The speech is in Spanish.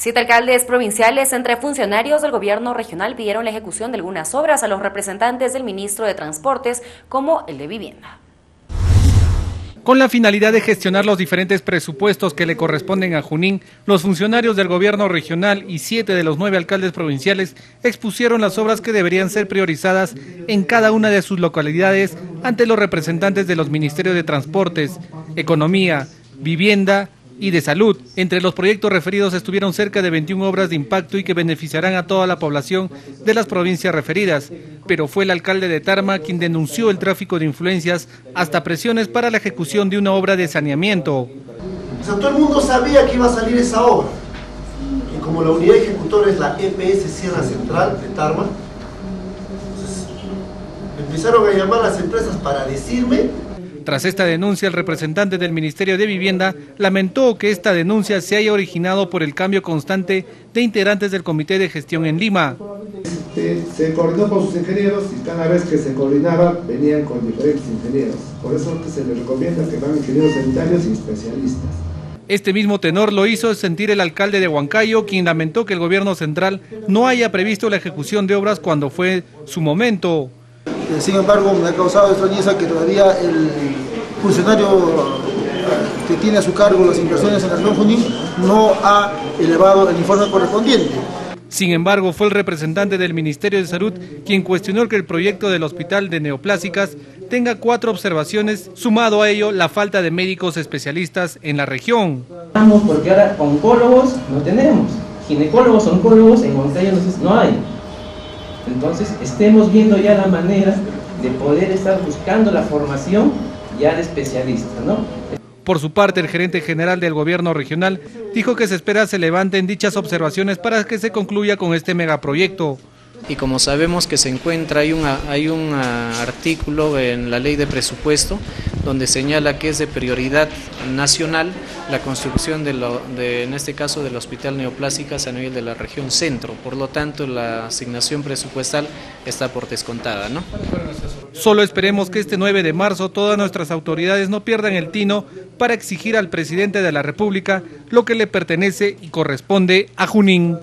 Siete alcaldes provinciales entre funcionarios del gobierno regional pidieron la ejecución de algunas obras a los representantes del ministro de Transportes, como el de Vivienda. Con la finalidad de gestionar los diferentes presupuestos que le corresponden a Junín, los funcionarios del gobierno regional y siete de los nueve alcaldes provinciales expusieron las obras que deberían ser priorizadas en cada una de sus localidades ante los representantes de los ministerios de Transportes, Economía, Vivienda y de salud. Entre los proyectos referidos estuvieron cerca de 21 obras de impacto y que beneficiarán a toda la población de las provincias referidas, pero fue el alcalde de Tarma quien denunció el tráfico de influencias hasta presiones para la ejecución de una obra de saneamiento. todo el mundo sabía que iba a salir esa obra. Y como la unidad ejecutora es la EPS Sierra Central de Tarma, empezaron a llamar a las empresas para decirme tras esta denuncia, el representante del Ministerio de Vivienda lamentó que esta denuncia se haya originado por el cambio constante de integrantes del Comité de Gestión en Lima. Este, se coordinó con sus ingenieros y cada vez que se coordinaba venían con diferentes ingenieros. Por eso se les recomienda que van ingenieros sanitarios y especialistas. Este mismo tenor lo hizo sentir el alcalde de Huancayo, quien lamentó que el gobierno central no haya previsto la ejecución de obras cuando fue su momento. Eh, sin embargo, me ha causado extrañeza que todavía el funcionario que tiene a su cargo las inversiones en la Junín no ha elevado el informe correspondiente. Sin embargo, fue el representante del Ministerio de Salud quien cuestionó que el proyecto del Hospital de Neoplásicas tenga cuatro observaciones, sumado a ello la falta de médicos especialistas en la región. Estamos porque ahora oncólogos no tenemos, ginecólogos, oncólogos en Montaña no hay. Entonces, estemos viendo ya la manera de poder estar buscando la formación ya de especialistas, ¿no? Por su parte, el gerente general del gobierno regional dijo que se espera se levanten dichas observaciones para que se concluya con este megaproyecto y como sabemos que se encuentra, hay un, hay un artículo en la ley de presupuesto donde señala que es de prioridad nacional la construcción, de, lo, de en este caso, del Hospital Neoplásicas a nivel de la región centro. Por lo tanto, la asignación presupuestal está por descontada. ¿no? Solo esperemos que este 9 de marzo todas nuestras autoridades no pierdan el tino para exigir al presidente de la República lo que le pertenece y corresponde a Junín.